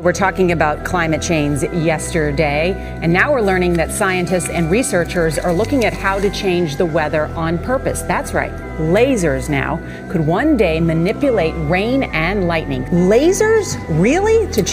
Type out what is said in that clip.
We're talking about climate change yesterday, and now we're learning that scientists and researchers are looking at how to change the weather on purpose. That's right. Lasers now could one day manipulate rain and lightning. Lasers? Really? To change